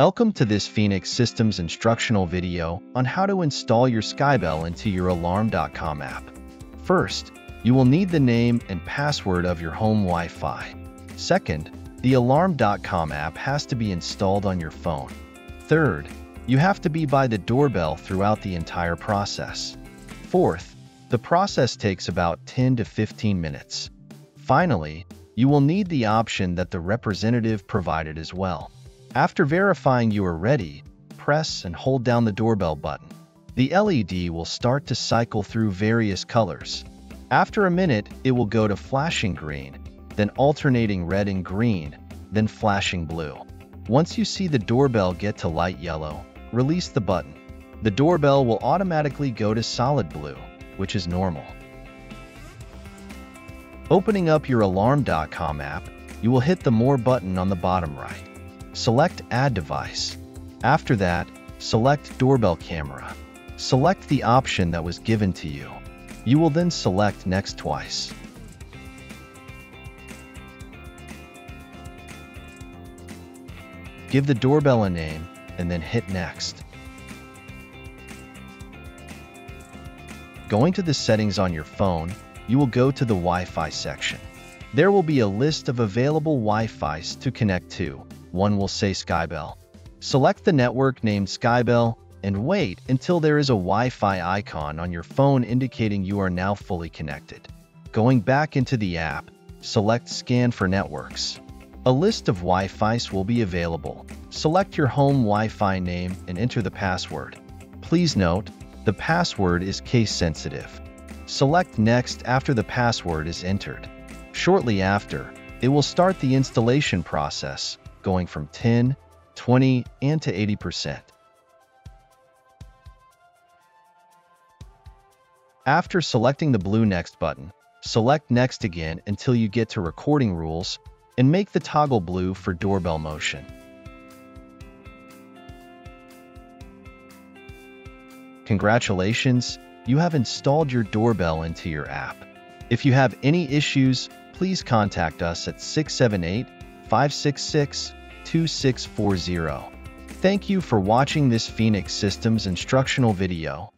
Welcome to this Phoenix Systems instructional video on how to install your Skybell into your Alarm.com app. First, you will need the name and password of your home Wi-Fi. Second, the Alarm.com app has to be installed on your phone. Third, you have to be by the doorbell throughout the entire process. Fourth, the process takes about 10 to 15 minutes. Finally, you will need the option that the representative provided as well. After verifying you are ready, press and hold down the doorbell button. The LED will start to cycle through various colors. After a minute, it will go to flashing green, then alternating red and green, then flashing blue. Once you see the doorbell get to light yellow, release the button. The doorbell will automatically go to solid blue, which is normal. Opening up your Alarm.com app, you will hit the More button on the bottom right. Select Add Device. After that, select Doorbell Camera. Select the option that was given to you. You will then select Next twice. Give the doorbell a name and then hit Next. Going to the settings on your phone, you will go to the Wi-Fi section. There will be a list of available Wi-Fis to connect to. One will say Skybell. Select the network named Skybell and wait until there is a Wi-Fi icon on your phone indicating you are now fully connected. Going back into the app, select Scan for Networks. A list of Wi-Fis will be available. Select your home Wi-Fi name and enter the password. Please note, the password is case sensitive. Select Next after the password is entered. Shortly after, it will start the installation process, going from 10, 20, and to 80%. After selecting the blue Next button, select Next again until you get to Recording Rules and make the toggle blue for doorbell motion. Congratulations, you have installed your doorbell into your app. If you have any issues, please contact us at 678 566 2640. Thank you for watching this Phoenix Systems instructional video.